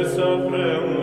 Essa frente.